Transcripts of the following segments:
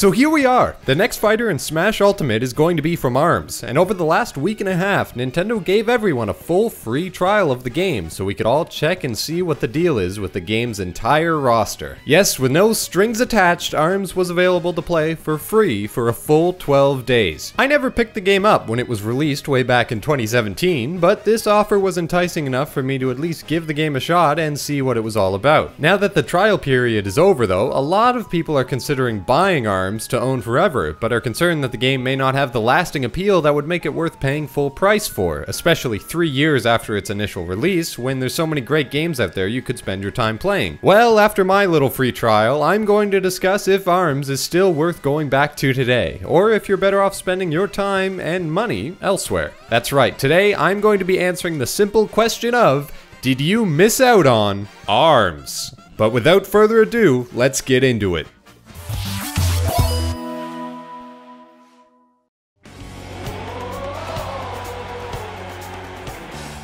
So here we are! The next fighter in Smash Ultimate is going to be from ARMS, and over the last week and a half, Nintendo gave everyone a full free trial of the game so we could all check and see what the deal is with the game's entire roster. Yes, with no strings attached, ARMS was available to play for free for a full 12 days. I never picked the game up when it was released way back in 2017, but this offer was enticing enough for me to at least give the game a shot and see what it was all about. Now that the trial period is over though, a lot of people are considering buying ARMS arms to own forever, but are concerned that the game may not have the lasting appeal that would make it worth paying full price for, especially three years after its initial release, when there's so many great games out there you could spend your time playing. Well, after my little free trial, I'm going to discuss if ARMS is still worth going back to today, or if you're better off spending your time and money elsewhere. That's right, today I'm going to be answering the simple question of, did you miss out on ARMS? But without further ado, let's get into it.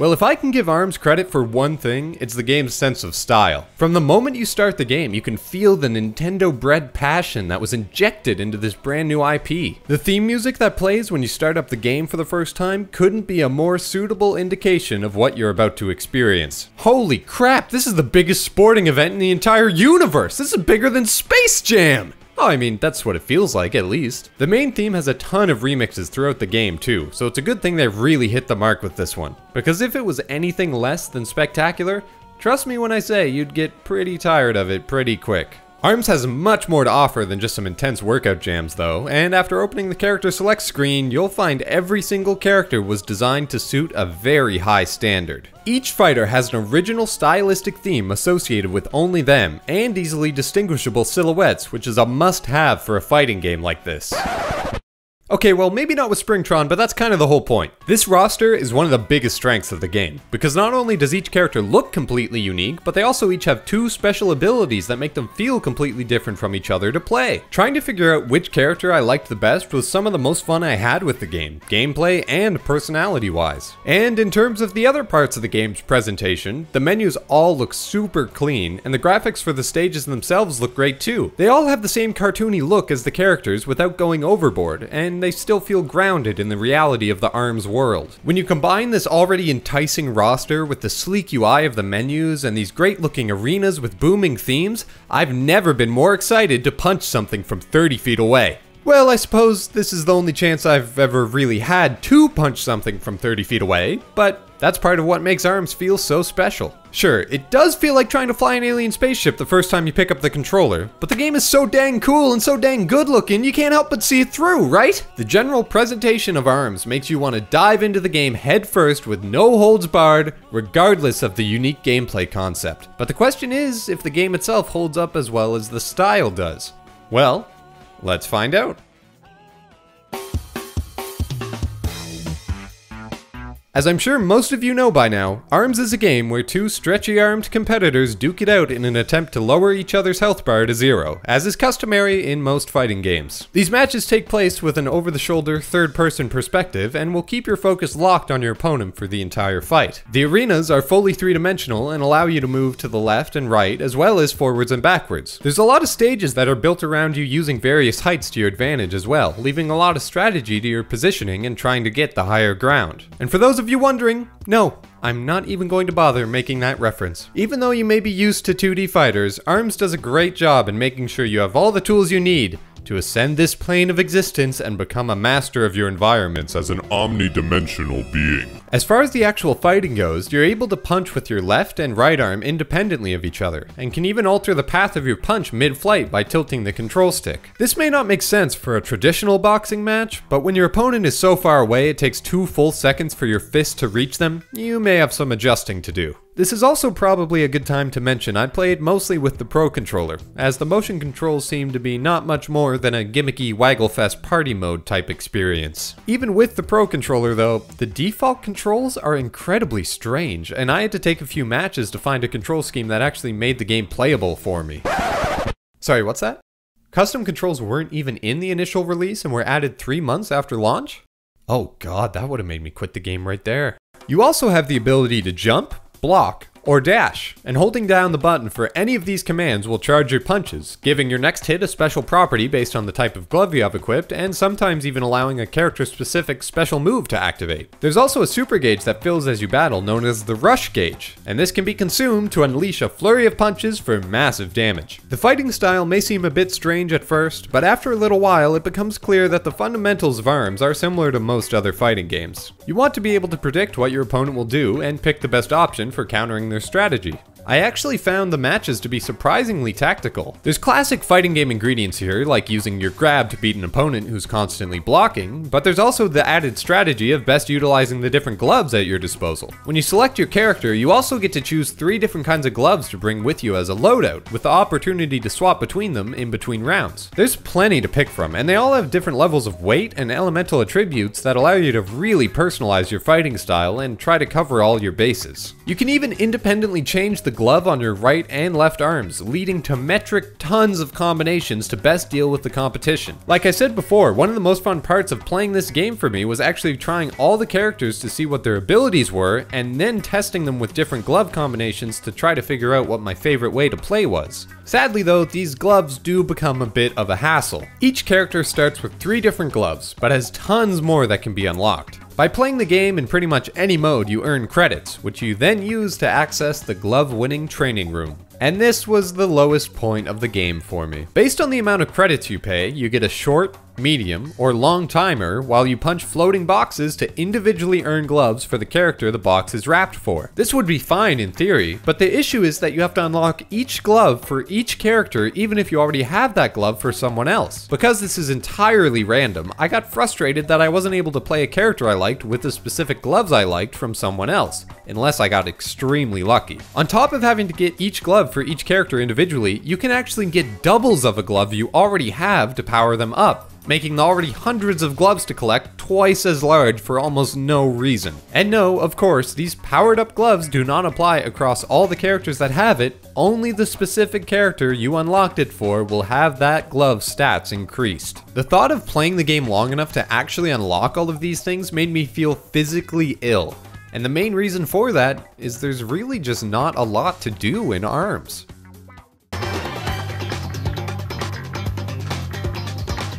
Well, if I can give ARMS credit for one thing, it's the game's sense of style. From the moment you start the game, you can feel the Nintendo bred passion that was injected into this brand new IP. The theme music that plays when you start up the game for the first time couldn't be a more suitable indication of what you're about to experience. Holy crap, this is the biggest sporting event in the entire universe! This is bigger than Space Jam! Oh, I mean, that's what it feels like, at least. The main theme has a ton of remixes throughout the game, too, so it's a good thing they've really hit the mark with this one. Because if it was anything less than spectacular, trust me when I say you'd get pretty tired of it pretty quick. ARMS has much more to offer than just some intense workout jams though, and after opening the character select screen, you'll find every single character was designed to suit a very high standard. Each fighter has an original stylistic theme associated with only them, and easily distinguishable silhouettes, which is a must-have for a fighting game like this. Okay, well, maybe not with Springtron, but that's kind of the whole point. This roster is one of the biggest strengths of the game, because not only does each character look completely unique, but they also each have two special abilities that make them feel completely different from each other to play. Trying to figure out which character I liked the best was some of the most fun I had with the game, gameplay and personality-wise. And in terms of the other parts of the game's presentation, the menus all look super clean, and the graphics for the stages themselves look great too. They all have the same cartoony look as the characters without going overboard, and they still feel grounded in the reality of the ARMS world. When you combine this already enticing roster with the sleek UI of the menus and these great looking arenas with booming themes, I've never been more excited to punch something from 30 feet away. Well, I suppose this is the only chance I've ever really had to punch something from 30 feet away, but that's part of what makes ARMS feel so special. Sure, it does feel like trying to fly an alien spaceship the first time you pick up the controller, but the game is so dang cool and so dang good looking you can't help but see it through, right? The general presentation of ARMS makes you want to dive into the game headfirst with no holds barred, regardless of the unique gameplay concept. But the question is if the game itself holds up as well as the style does. Well, Let's find out. As I'm sure most of you know by now, ARMS is a game where two stretchy-armed competitors duke it out in an attempt to lower each other's health bar to zero, as is customary in most fighting games. These matches take place with an over-the-shoulder, third-person perspective, and will keep your focus locked on your opponent for the entire fight. The arenas are fully three-dimensional and allow you to move to the left and right, as well as forwards and backwards. There's a lot of stages that are built around you using various heights to your advantage as well, leaving a lot of strategy to your positioning and trying to get the higher ground. And for those of you wondering, no, I'm not even going to bother making that reference. Even though you may be used to 2D fighters, ARMS does a great job in making sure you have all the tools you need to ascend this plane of existence and become a master of your environments as an omnidimensional being. As far as the actual fighting goes, you're able to punch with your left and right arm independently of each other, and can even alter the path of your punch mid-flight by tilting the control stick. This may not make sense for a traditional boxing match, but when your opponent is so far away it takes two full seconds for your fist to reach them, you may have some adjusting to do. This is also probably a good time to mention I played mostly with the Pro Controller, as the motion controls seem to be not much more than a gimmicky Wagglefest party mode type experience. Even with the Pro Controller though, the default controls are incredibly strange, and I had to take a few matches to find a control scheme that actually made the game playable for me. Sorry, what's that? Custom controls weren't even in the initial release and were added three months after launch? Oh god, that would have made me quit the game right there. You also have the ability to jump, block, or dash, and holding down the button for any of these commands will charge your punches, giving your next hit a special property based on the type of glove you have equipped, and sometimes even allowing a character-specific special move to activate. There's also a super gauge that fills as you battle known as the rush gauge, and this can be consumed to unleash a flurry of punches for massive damage. The fighting style may seem a bit strange at first, but after a little while it becomes clear that the fundamentals of ARMS are similar to most other fighting games. You want to be able to predict what your opponent will do and pick the best option for countering their strategy. I actually found the matches to be surprisingly tactical. There's classic fighting game ingredients here, like using your grab to beat an opponent who's constantly blocking, but there's also the added strategy of best utilizing the different gloves at your disposal. When you select your character, you also get to choose three different kinds of gloves to bring with you as a loadout, with the opportunity to swap between them in between rounds. There's plenty to pick from, and they all have different levels of weight and elemental attributes that allow you to really personalize your fighting style and try to cover all your bases. You can even independently change the glove on your right and left arms, leading to metric tons of combinations to best deal with the competition. Like I said before, one of the most fun parts of playing this game for me was actually trying all the characters to see what their abilities were, and then testing them with different glove combinations to try to figure out what my favorite way to play was. Sadly though, these gloves do become a bit of a hassle. Each character starts with three different gloves, but has tons more that can be unlocked. By playing the game in pretty much any mode, you earn credits, which you then use to access the glove winning training room. And this was the lowest point of the game for me. Based on the amount of credits you pay, you get a short, medium, or long timer while you punch floating boxes to individually earn gloves for the character the box is wrapped for. This would be fine in theory, but the issue is that you have to unlock each glove for each character even if you already have that glove for someone else. Because this is entirely random, I got frustrated that I wasn't able to play a character I liked with the specific gloves I liked from someone else, unless I got extremely lucky. On top of having to get each glove for each character individually, you can actually get doubles of a glove you already have to power them up making the already hundreds of gloves to collect twice as large for almost no reason. And no, of course, these powered up gloves do not apply across all the characters that have it, only the specific character you unlocked it for will have that glove stats increased. The thought of playing the game long enough to actually unlock all of these things made me feel physically ill. And the main reason for that is there's really just not a lot to do in ARMS.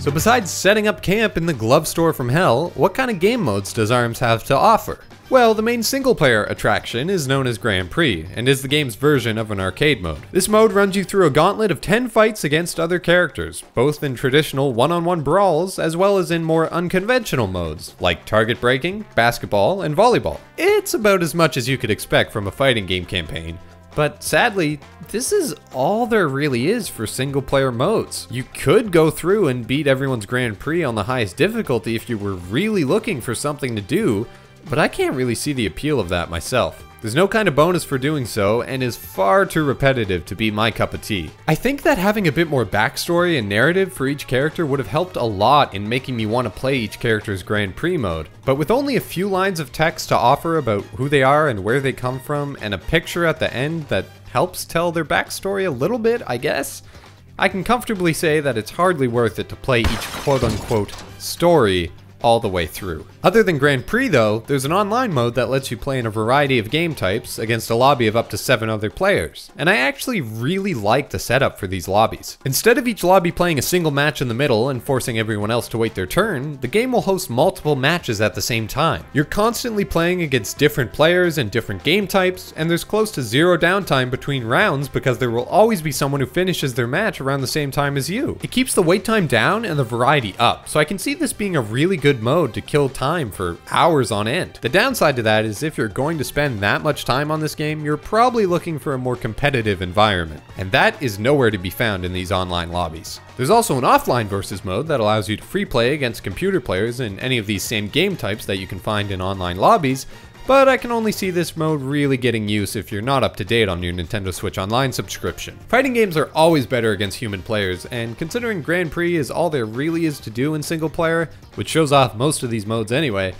So besides setting up camp in the glove store from hell, what kind of game modes does ARMS have to offer? Well, the main single player attraction is known as Grand Prix, and is the game's version of an arcade mode. This mode runs you through a gauntlet of 10 fights against other characters, both in traditional one-on-one brawls, as well as in more unconventional modes, like target breaking, basketball, and volleyball. It's about as much as you could expect from a fighting game campaign, but sadly, this is all there really is for single player modes. You could go through and beat everyone's Grand Prix on the highest difficulty if you were really looking for something to do, but I can't really see the appeal of that myself. There's no kind of bonus for doing so, and is far too repetitive to be my cup of tea. I think that having a bit more backstory and narrative for each character would have helped a lot in making me want to play each character's Grand Prix mode. But with only a few lines of text to offer about who they are and where they come from, and a picture at the end that helps tell their backstory a little bit, I guess, I can comfortably say that it's hardly worth it to play each quote unquote story all the way through. Other than Grand Prix though, there's an online mode that lets you play in a variety of game types against a lobby of up to 7 other players. And I actually really like the setup for these lobbies. Instead of each lobby playing a single match in the middle and forcing everyone else to wait their turn, the game will host multiple matches at the same time. You're constantly playing against different players and different game types, and there's close to zero downtime between rounds because there will always be someone who finishes their match around the same time as you. It keeps the wait time down and the variety up, so I can see this being a really good good mode to kill time for hours on end. The downside to that is if you're going to spend that much time on this game, you're probably looking for a more competitive environment, and that is nowhere to be found in these online lobbies. There's also an offline versus mode that allows you to free play against computer players in any of these same game types that you can find in online lobbies, but I can only see this mode really getting use if you're not up to date on your Nintendo Switch Online subscription. Fighting games are always better against human players, and considering Grand Prix is all there really is to do in single player, which shows off most of these modes anyway,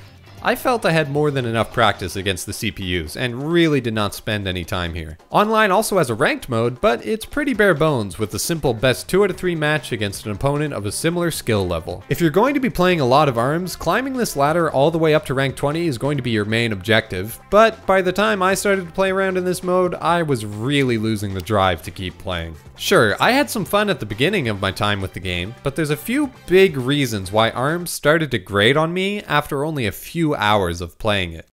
I felt I had more than enough practice against the CPUs and really did not spend any time here. Online also has a ranked mode, but it's pretty bare bones with a simple best 2 out of 3 match against an opponent of a similar skill level. If you're going to be playing a lot of ARMS, climbing this ladder all the way up to rank 20 is going to be your main objective, but by the time I started to play around in this mode, I was really losing the drive to keep playing. Sure, I had some fun at the beginning of my time with the game, but there's a few big reasons why ARMS started to grate on me after only a few hours of playing it.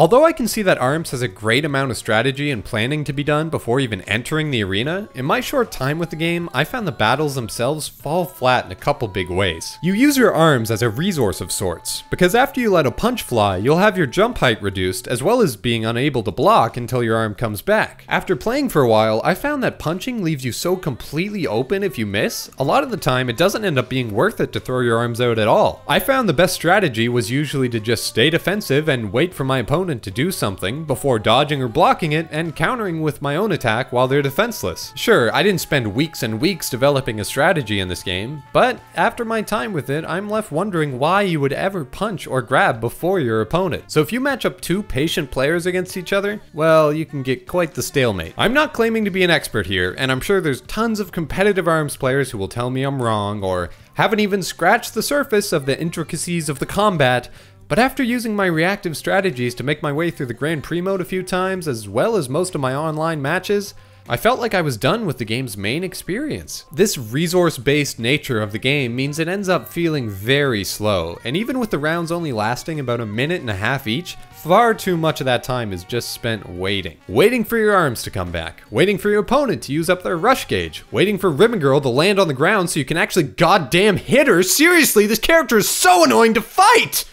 Although I can see that ARMS has a great amount of strategy and planning to be done before even entering the arena, in my short time with the game, I found the battles themselves fall flat in a couple big ways. You use your arms as a resource of sorts, because after you let a punch fly, you'll have your jump height reduced, as well as being unable to block until your arm comes back. After playing for a while, I found that punching leaves you so completely open if you miss, a lot of the time it doesn't end up being worth it to throw your arms out at all. I found the best strategy was usually to just stay defensive and wait for my opponent opponent to do something before dodging or blocking it and countering with my own attack while they're defenseless. Sure, I didn't spend weeks and weeks developing a strategy in this game, but after my time with it, I'm left wondering why you would ever punch or grab before your opponent. So if you match up two patient players against each other, well, you can get quite the stalemate. I'm not claiming to be an expert here, and I'm sure there's tons of competitive ARMS players who will tell me I'm wrong or haven't even scratched the surface of the intricacies of the combat, but after using my reactive strategies to make my way through the Grand Prix mode a few times, as well as most of my online matches, I felt like I was done with the game's main experience. This resource-based nature of the game means it ends up feeling very slow, and even with the rounds only lasting about a minute and a half each, far too much of that time is just spent waiting. Waiting for your arms to come back, waiting for your opponent to use up their rush gauge, waiting for Ribbon Girl to land on the ground so you can actually goddamn hit her. Seriously, this character is so annoying to fight!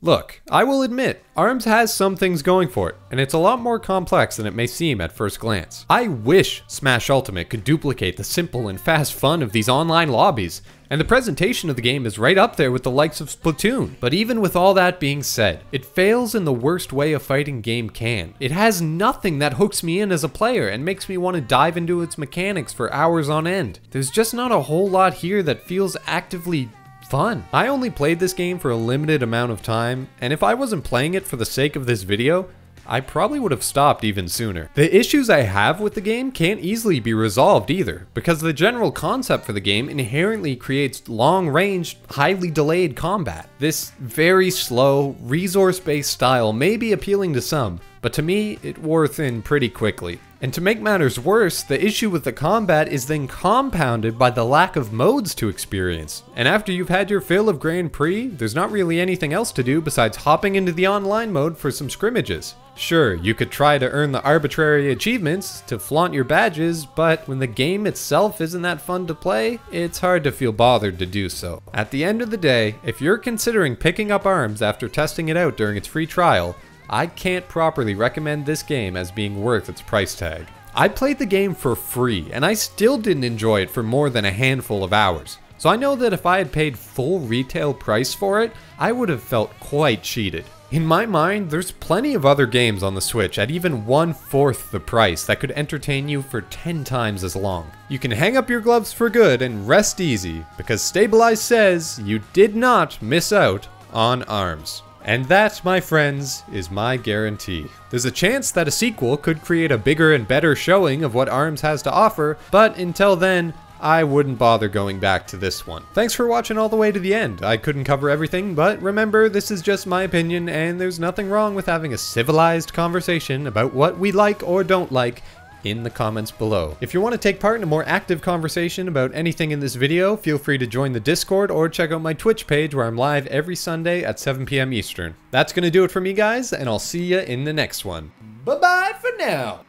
Look, I will admit, ARMS has some things going for it, and it's a lot more complex than it may seem at first glance. I wish Smash Ultimate could duplicate the simple and fast fun of these online lobbies, and the presentation of the game is right up there with the likes of Splatoon. But even with all that being said, it fails in the worst way a fighting game can. It has nothing that hooks me in as a player and makes me want to dive into its mechanics for hours on end. There's just not a whole lot here that feels actively fun. I only played this game for a limited amount of time, and if I wasn't playing it for the sake of this video, I probably would have stopped even sooner. The issues I have with the game can't easily be resolved either, because the general concept for the game inherently creates long-range, highly delayed combat. This very slow, resource-based style may be appealing to some, but to me, it wore thin pretty quickly. And to make matters worse, the issue with the combat is then compounded by the lack of modes to experience. And after you've had your fill of Grand Prix, there's not really anything else to do besides hopping into the online mode for some scrimmages. Sure, you could try to earn the arbitrary achievements to flaunt your badges, but when the game itself isn't that fun to play, it's hard to feel bothered to do so. At the end of the day, if you're considering picking up ARMS after testing it out during its free trial, I can't properly recommend this game as being worth its price tag. I played the game for free, and I still didn't enjoy it for more than a handful of hours. So I know that if I had paid full retail price for it, I would have felt quite cheated. In my mind, there's plenty of other games on the Switch at even one fourth the price that could entertain you for 10 times as long. You can hang up your gloves for good and rest easy, because Stabilize says you did not miss out on ARMS. And that, my friends, is my guarantee. There's a chance that a sequel could create a bigger and better showing of what ARMS has to offer, but until then, I wouldn't bother going back to this one. Thanks for watching all the way to the end. I couldn't cover everything, but remember, this is just my opinion, and there's nothing wrong with having a civilized conversation about what we like or don't like in the comments below. If you want to take part in a more active conversation about anything in this video, feel free to join the Discord or check out my Twitch page where I'm live every Sunday at 7 p.m. Eastern. That's going to do it for me, guys, and I'll see you in the next one. Bye-bye for now.